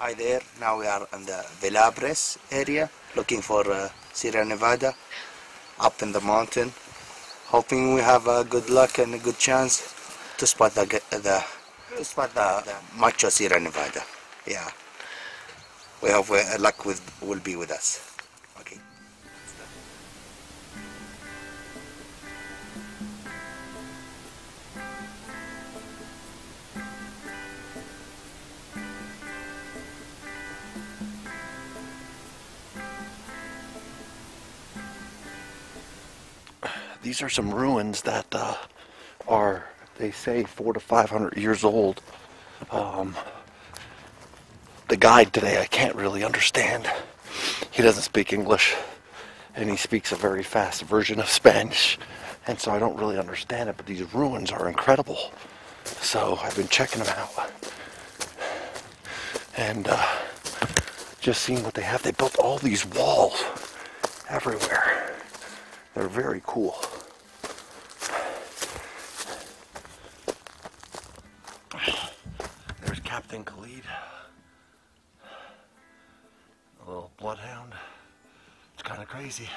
Hi there. Now we are in the Filabres area looking for uh, Sierra Nevada up in the mountain. Hoping we have a good luck and a good chance to spot the the to spot the, the Macho Sierra Nevada. Yeah. We hope we, luck with will be with us. These are some ruins that uh, are, they say, four to five hundred years old. Um, the guide today I can't really understand. He doesn't speak English, and he speaks a very fast version of Spanish, and so I don't really understand it. But these ruins are incredible. So I've been checking them out, and uh, just seeing what they have. They built all these walls everywhere. They're very cool. Crazy.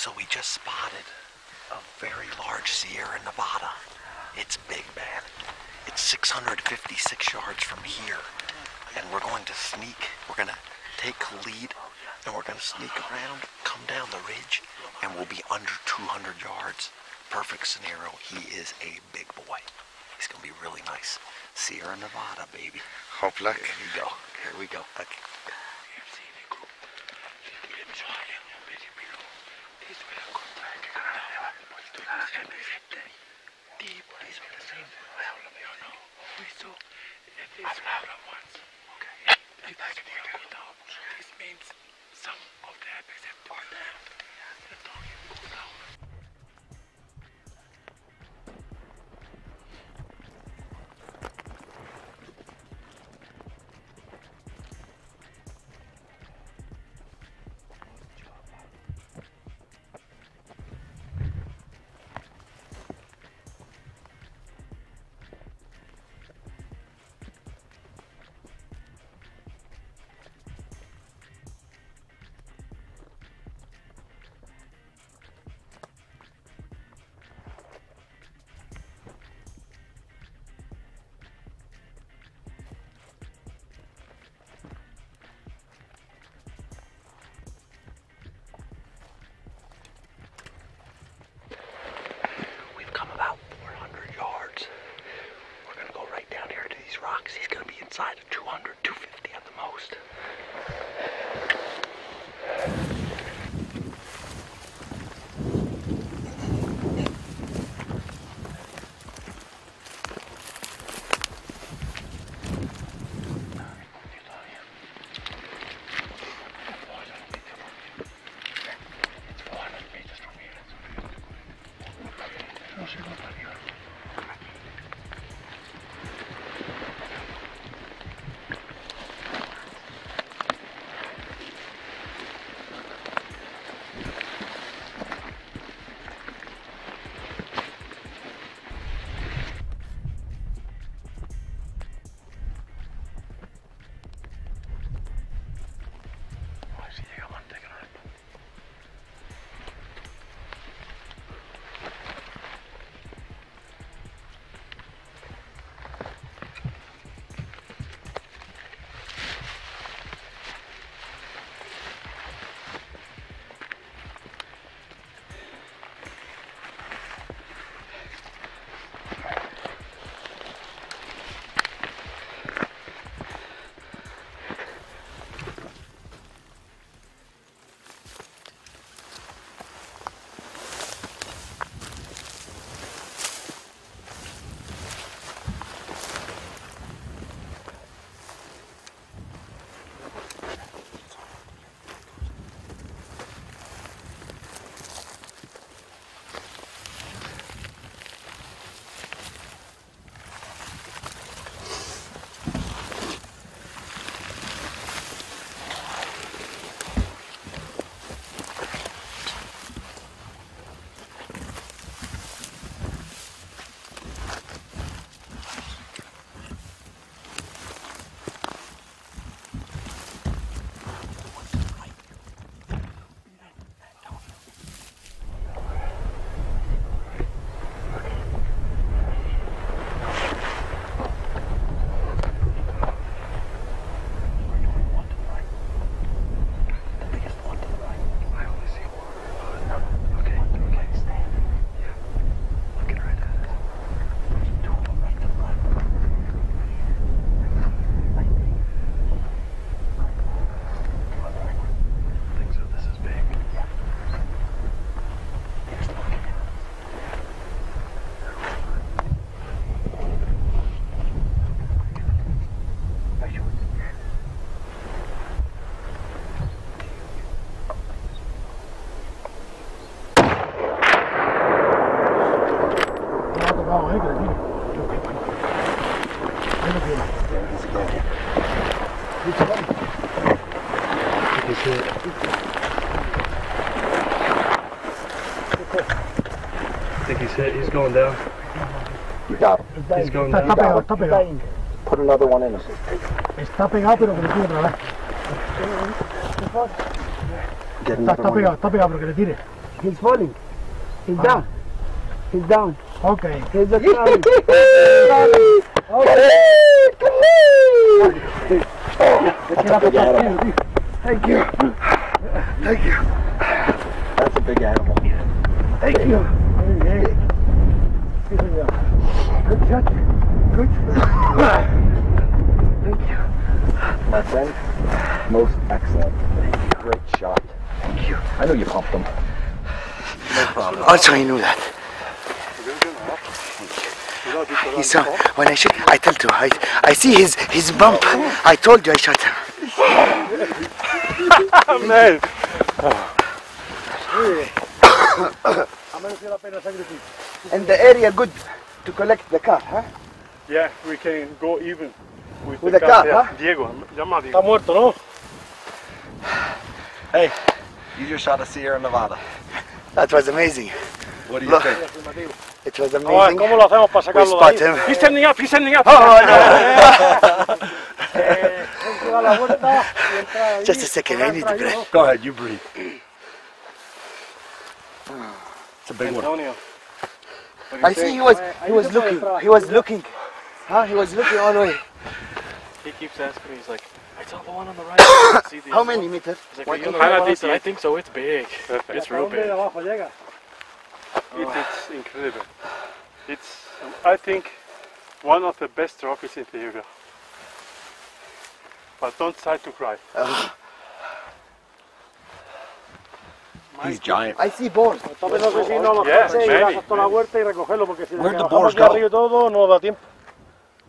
So we just spotted a very large Sierra Nevada. It's big, man. It's 656 yards from here. And we're going to sneak. We're going to take lead, and we're going to sneak around, come down the ridge, and we'll be under 200 yards. Perfect scenario. He is a big boy. He's going to be really nice. Sierra Nevada, baby. Hope luck. Here we go. Here we go. Okay. I think he's hit. He's going down. You got him. He's going Está, está down. pegado, está pegado. Put another one in him. Está pegado, pero que le tire otra vez. Get Está, another está one. pegado, está pegado, pero que le tire. He's falling. He's ah. down. He's down. Ok. He's the ground. Thank you. Thank you. That's a big animal. Thank you. Muy bien. Good shot. Good Thank you. My friend, most excellent. Great shot. Thank you. I know you pumped him. No problem. Also, I knew that. He saw when I shot. I told you. I I see his his bump. I told you I shot him. Man. And the area good to collect the car, huh? Yeah, we can go even with, With the, the car. car, yeah. huh? Diego, llama a Está muerto, ¿no? Hey, you just shot a Sierra Nevada. That was amazing. What do you Look. think? It was Ahora, amazing. ¿cómo lo hacemos para sacarlo de spot ahí? him. He's standing up. He's standing up. Oh no! Eh, hay que dar la vuelta y entrar ahí. Just a second, I need to breathe. Go ahead, you breathe. It's a big one. Antonio. I see he was he was looking he was looking, huh? He was looking all the way. He keeps asking me. He's like, I saw the one on the right. See the How many one?" meters? He's like, "Are you on the right one?" I said, I think so. It's big. It's ¿Hasta real big. abajo? It, it's incredible. It's, I think, one of the best trophies in the area. But don't try to cry. He's giant. I see boars. Está pensando que si Yeah, hace, ir hasta la huerta y recogerlo porque si Where'd the boars go? arriba y todo no da tiempo.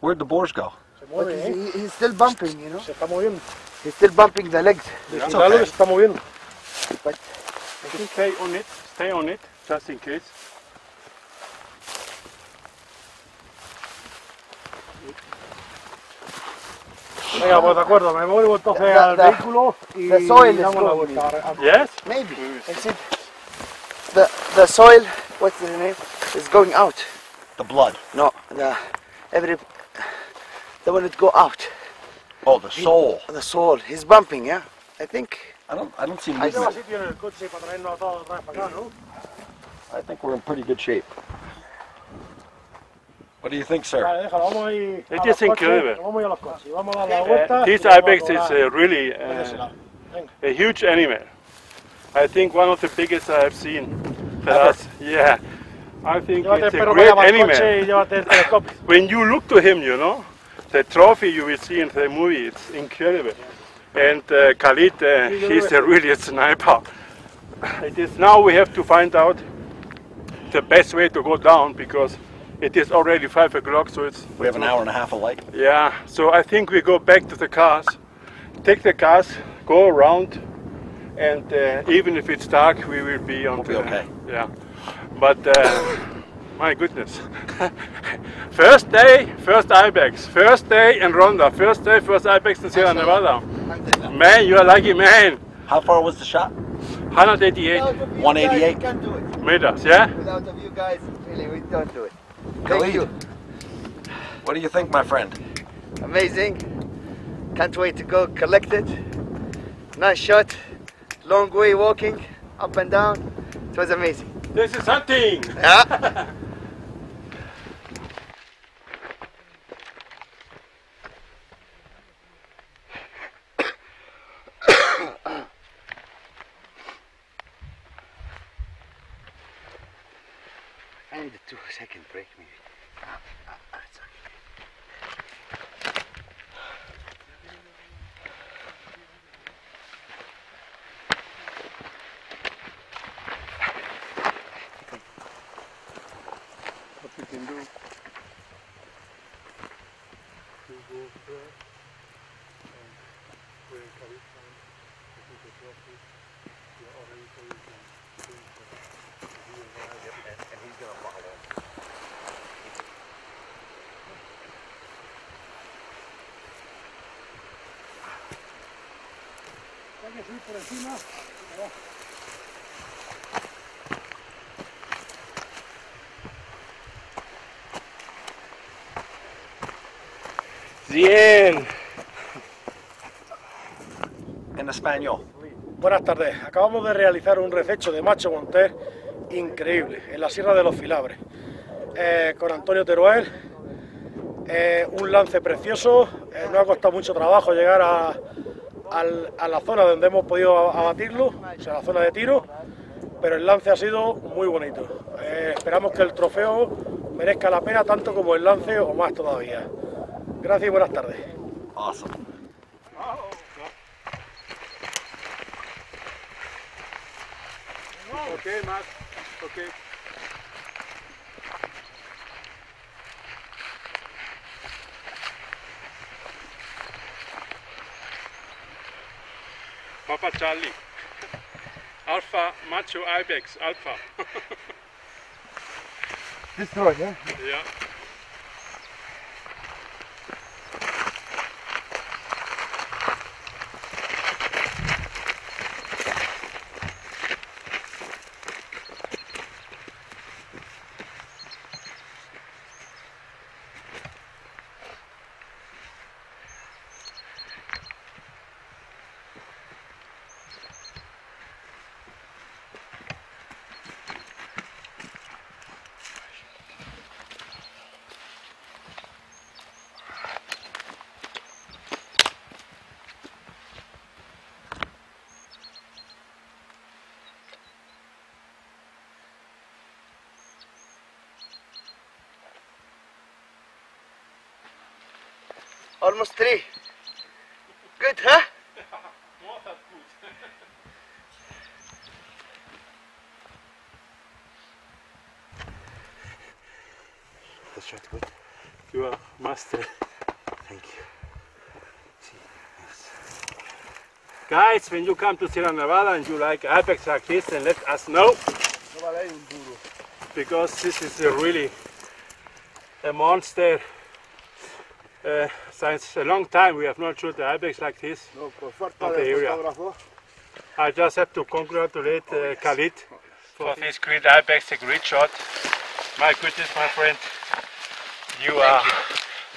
Where'd the boars go? Se mueve, ¿eh? he's, he's still bumping, you know. Se está moviendo. He's still bumping the legs. Dale que se está moviendo. But stay on it. Stay on it, just in case. Venga, pues de acuerdo, me vuelvo entonces The- al the- vehículo y the soil is damos la vuelta. Yes? Maybe. Is it the the soil? What's the name? Is going out. The blood. No, the every the one that go out. Oh, the soul. The soul. He's bumping. Yeah, I think. I don't. I don't see I Lleva movement. sitio en el coche para traernos a todos otra vez para acá, ¿no? I think we're in pretty good shape. What do you think, sir? Vale, déjalo, vamos a ir a It los is coches, incredible. Vamos a ir a los coches, vamos a dar la Uh, this y ibex is cobrar uh, really uh, a huge animal. I think one of the biggest I have seen. That has- yeah, I think Llévate it's a great para allá para el coche animal. y llévate el telescopio. When you look to him, you know, the trophy you will see in the movie, it's incredible. And uh, Khalid, uh, he's a really a sniper. It is now we have to find out the best way to go down because it is already five o'clock, so it's We have an hour and a half of light. yeah, so I think we go back to the cars, take the cars, go around, and uh, even if it's dark, we will be on We'll be the, okay. Yeah, but uh, my goodness, first day, first Ibex, first day in Ronda, first day, first Ibex in Sierra Nevada. Man, you are lucky man. How far was the shot? 188 188. We can't do it. meters, yeah. Without of you guys, really, we don't do it. Thank Khalid. you. What do you think, my friend? Amazing. Can't wait to go collect it. Nice shot. Long way walking, up and down. It was amazing. This is hunting. Yeah. I need a two second break maybe. It's okay. What we can do to go there and where Khalid found to put the trophy, we are already so we can think that he arrived. Hay que subir por encima. Bien. En español. Buenas tardes. Acabamos de realizar un rececho de macho monter increíble en la Sierra de los Filabres eh, con Antonio Teruel. Eh, un lance precioso. eh, nos ha costado mucho trabajo llegar a, la zona donde hemos podido abatirlo, o sea, la zona de tiro, pero el lance ha sido muy bonito. Esperamos que el trofeo merezca la pena tanto como el lance o más todavía. Gracias y buenas tardes. Awesome. Okay, Matt. Okay. Papa Charlie. Alpha Macho Ibex Alpha. Destroy, ¿eh? yeah. Almost three. Good, huh? The shot good. You are master. Thank you. Guys, when you come to Sierra Nevada and you like Ibex like this, then let us know. Because this is a really a monster uh, since a long time we have not shot the ibex like this. no, Of the area. I just have to congratulate uh, Khalid for this great ibex, a great shot. My goodness, my friend, you are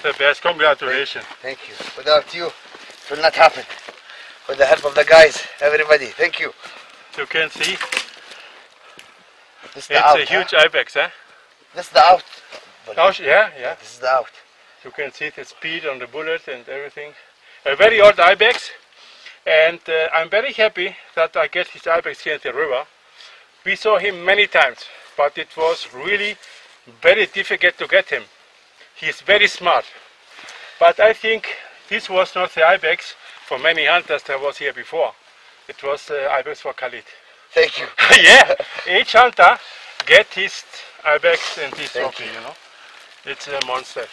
the best. Congratulations. Thank you. Without you, it will not happen. With the help of the guys, everybody, thank you. You can see This is the it's out. a huh? huge ibex, eh? This is the out. Oh, sh- yeah, yeah. This is the out. You can see the speed on the bullet and everything. A very old ibex, and uh, I'm very happy that I get his ibex here in the river. We saw him many times, but it was really very difficult to get him. He's very smart. But I think this was not the ibex for many hunters that was here before. It was the ibex for Khalid. Thank you. yeah, each hunter get his ibex and his trophy, you know. It's a monster.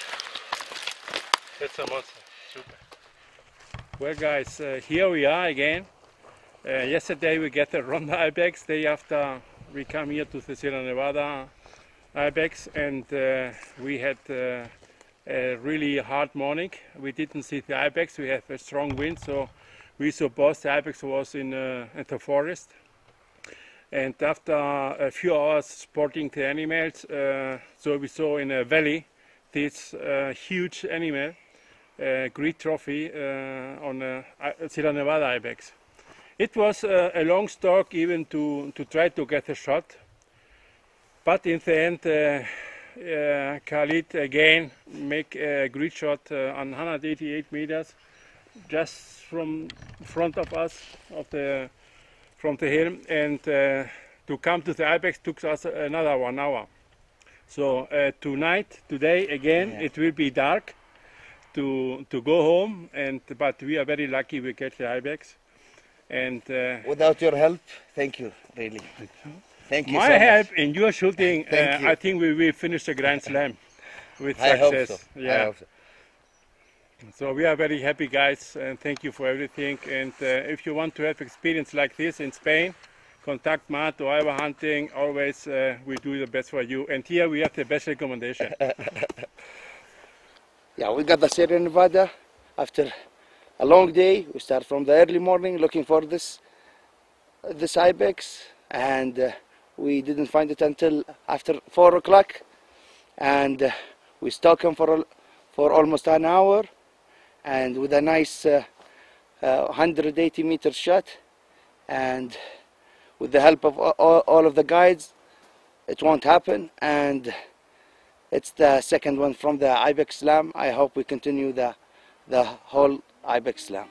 It's a monster. Super. Well, guys, uh, here we are again. Uh, yesterday we get the Ronda Ibex. Day after we come here to the Sierra Nevada Ibex, and uh, we had uh, a really hard morning. We didn't see the Ibex. We had a strong wind, so we both the Ibex was in, uh, in the forest. And after a few hours spotting the animals, uh, so we saw in a valley this uh, huge animal, uh, great trophy uh, on I- Sierra Nevada ibex. It was uh, a long stalk even to, to try to get a shot, but in the end, uh, uh, Khalid again make a great shot uh, on 188 meters, just from front of us of the from the hill, and uh, to come to the ibex took us another one hour. So uh, tonight, today again, it will be dark to to go home, and but we are very lucky we get the ibex, and. Uh, Without your help, thank you, really. Thank you my so help much. in your shooting, uh, you. I think we will finish the Grand Slam with I hope success. so. I Yeah. hope so. So we are very happy, guys, and thank you for everything. And uh, if you want to have experience like this in Spain, contact Matt or Iowa Hunting. Always, uh, we do the best for you. And here we have the best recommendation. Yeah, we got the Sierra Nevada after a long day. We start from the early morning looking for this this ibex, and uh, we didn't find it until after four o'clock, and uh, we stalked him for for almost an hour, and with a nice uh, uh, 180 meter shot, and with the help of all, all of the guides, it won't happen, and. It's the second one from the Ibex Slam. I hope we continue the the whole Ibex Slam.